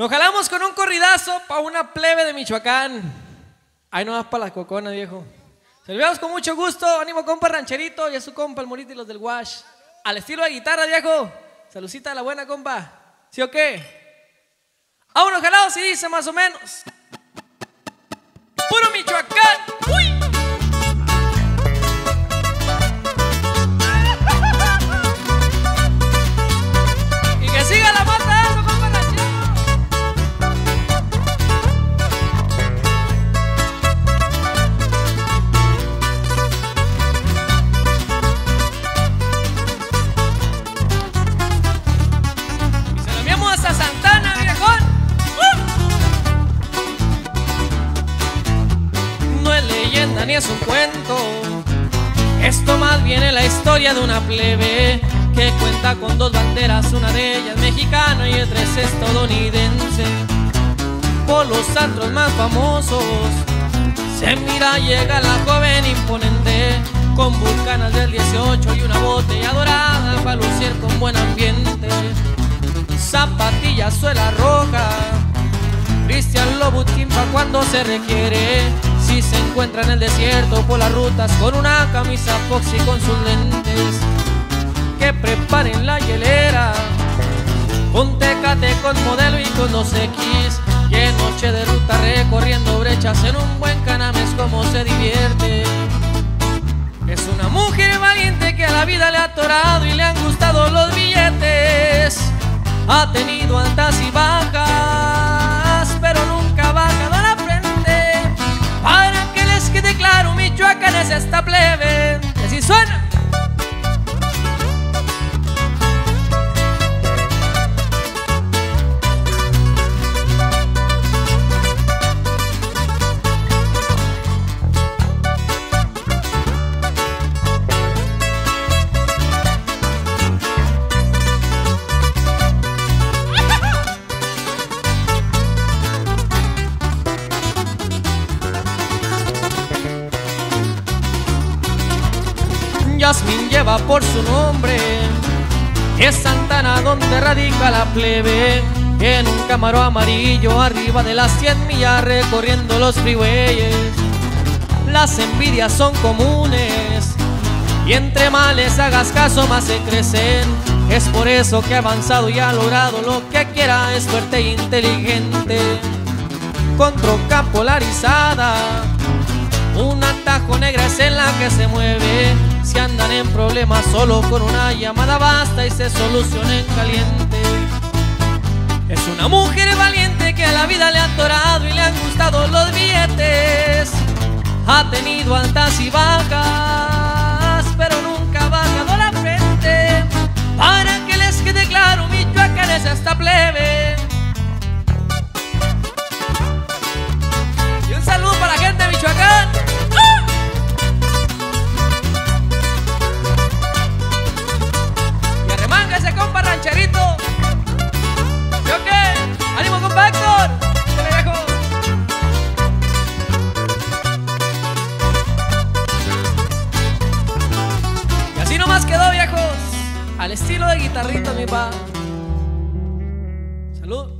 Nos jalamos con un corridazo para una plebe de Michoacán. Ahí no vas para la cocona, viejo. Saludamos con mucho gusto. Ánimo, compa rancherito y a su compa, el morito y los del wash. Al estilo de guitarra, viejo. Salucita a la buena, compa. ¿Sí o qué? A unos jalados y dice más o menos. Puro Michoacán. ¡Uy! Ni es un cuento. Esto más bien es la historia de una plebe que cuenta con dos banderas, una de ellas mexicana y otra es estadounidense. Por los antros más famosos se mira llega la joven imponente con bucanas del 18 y una botella dorada para lucir con buen ambiente. Zapatillas suela roja, Cristian Lobutin pa' cuando se requiere. Si se encuentra en el desierto por las rutas con una camisa foxy con sus lentes. Que preparen la hielera con tecate, con modelo y con los X. Que noche de ruta recorriendo brechas en un buen canames como se divierte. Es una mujer valiente que a la vida le ha atorado y le han gustado los billetes. Ha tenido altas y bajas, pero nunca Yasmin lleva por su nombre Es Santana donde radica la plebe. En un camaro amarillo arriba de las 100 millas recorriendo los freeways Las envidias son comunes Y entre males hagas caso más se crecen. Es por eso que ha avanzado y ha logrado lo que quiera Es fuerte e inteligente. Con troca polarizada un atajo negra es en la que se mueve. Si andan en problemas, solo con una llamada basta y se soluciona en caliente. Es una mujer valiente que a la vida le ha atorado y le han gustado los billetes. Ha tenido altas y bajas, Al estilo de guitarrito, mi pa. Salud.